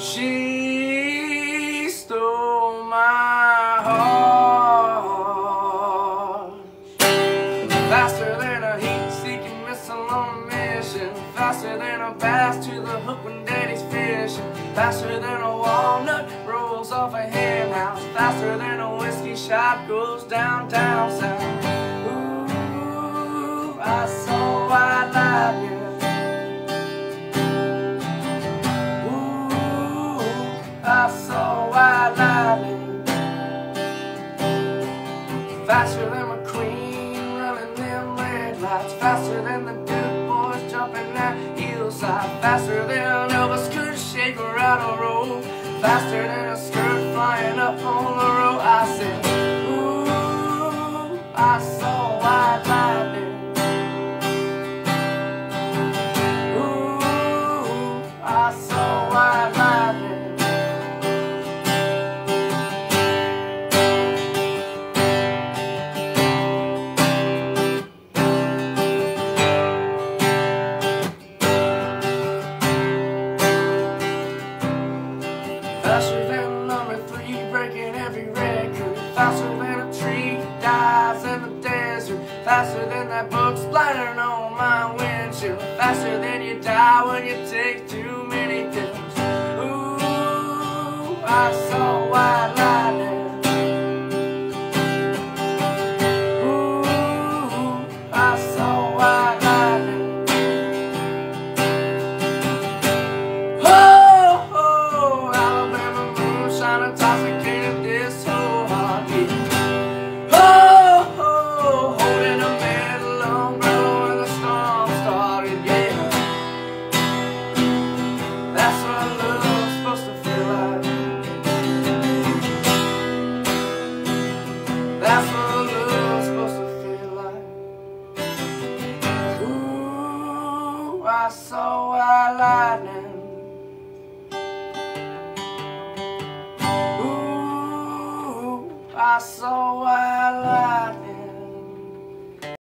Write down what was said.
She stole my heart. Faster than a heat-seeking missile on a mission. Faster than a bass to the hook when daddy's fishing. Faster than a walnut rolls off a hen house Faster than a whiskey shot goes downtown south Faster than McQueen running them red lights. Faster than the Duke boys jumping that hillside. Faster than Elvis could shake a rattle roll Faster than a skirt flying up on the road Faster than number three, breaking every record. Faster than a tree dies in the desert. Faster than that book splattering on my windshield. Intoxicated this whole heart beat. Oh, oh, holding a metal umbrella when the storm started, yeah. That's what love's supposed to feel like. That's what love's supposed to feel like. Ooh, I saw white lightning. White lightning.